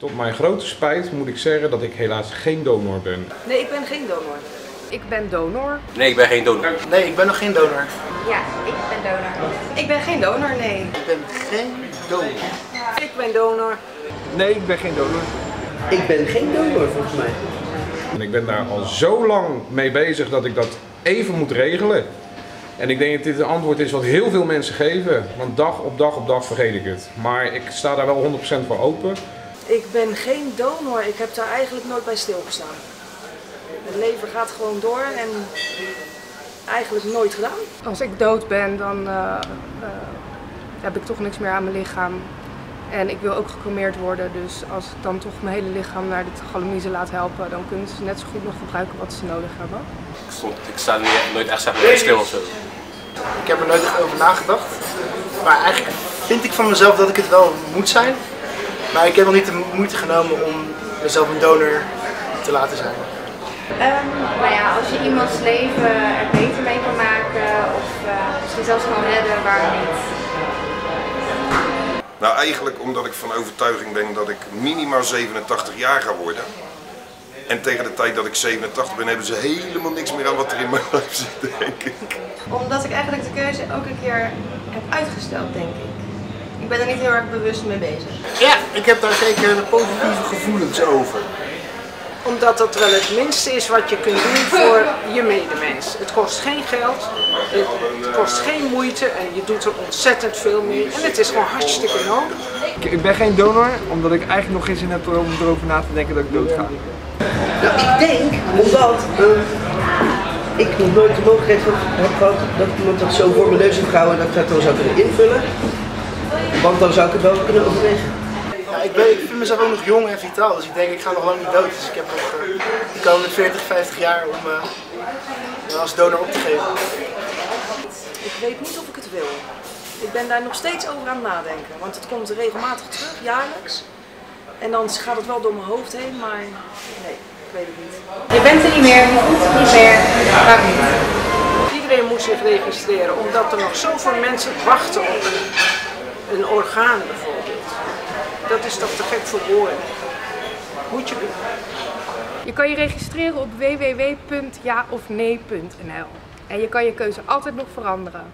Tot mijn grote spijt moet ik zeggen dat ik helaas geen donor ben. Nee, ik ben geen donor. Ik ben donor. Nee, ik ben geen donor. Nee, ik ben nog geen donor. Ja, ik ben donor. Ik ben geen donor, nee. Ik ben geen donor. Ik ben donor. Nee, ik ben geen donor. Ik ben geen donor volgens mij. En ik ben daar al zo lang mee bezig dat ik dat even moet regelen. En ik denk dat dit een antwoord is wat heel veel mensen geven. Want dag op dag op dag vergeet ik het. Maar ik sta daar wel 100% voor open. Ik ben geen donor. Ik heb daar eigenlijk nooit bij stilgestaan. Het leven gaat gewoon door en eigenlijk nooit gedaan. Als ik dood ben, dan eh, eh, heb ik toch niks meer aan mijn lichaam. En ik wil ook gecremeerd worden, dus als ik dan toch mijn hele lichaam naar de galamiezen laat helpen, dan kunnen ze net zo goed nog gebruiken wat ze nodig hebben. Ik, stond, ik sta er niet- nooit echt zeg maar, stil of zo. Ik heb er nooit echt over nagedacht. Maar eigenlijk vind ik van mezelf dat ik het wel moet zijn. Maar ik heb nog niet de moeite genomen om mezelf een donor te laten zijn. Ehm, nou ja, als je iemands leven er beter mee kan maken of eh, misschien zelfs kan redden, waarom niet? Nou, eigenlijk omdat ik van overtuiging ben dat ik minimaal 87 jaar ga worden. En tegen de tijd dat ik 87 ben, hebben ze helemaal niks meer aan wat er in mijn lijf zit, denk ik. Omdat ik eigenlijk de keuze ook een keer heb uitgesteld, denk ik. Ik ben er niet heel erg bewust mee bezig. Ja, ik heb daar zeker positieve gevoelens over. Omdat dat wel het minste is wat je kunt doen voor je medemens. Het kost geen geld, het kost geen moeite en je doet er ontzettend veel mee. En het is gewoon hartstikke nodig. Ik, ik ben geen donor, omdat ik eigenlijk nog geen zin heb om erover na te denken dat ik dood ga. Nou, ik denk omdat eh, ik nog nooit de mogelijkheid heb gehad dat iemand dat zo voor mijn neus heeft gehouden dat ik dat dan zou kunnen invullen. Want dan zou ik het wel kunnen overwegen. Ja, ik, ben, ik vind mezelf ook nog jong en vitaal, dus ik denk ik ga nog lang niet dood. Dus ik heb nog eh, de komende 40, 50 jaar om eh, me als donor op te geven. Ik weet niet of ik het wil. Ik ben daar nog steeds over aan het nadenken, want het komt regelmatig terug, jaarlijks. En dan gaat het wel door mijn hoofd heen, maar nee, ik weet het niet. Je bent er niet meer, je voelt het niet meer, waarom niet? Iedereen moet zich registreren, omdat er nog zoveel mensen wachten op een, een orgaan bijvoorbeeld. Dat is toch te gek voor woorden. Moet je doen. Je kan je registreren op www.jaofnee.nl en je kan je keuze altijd nog veranderen.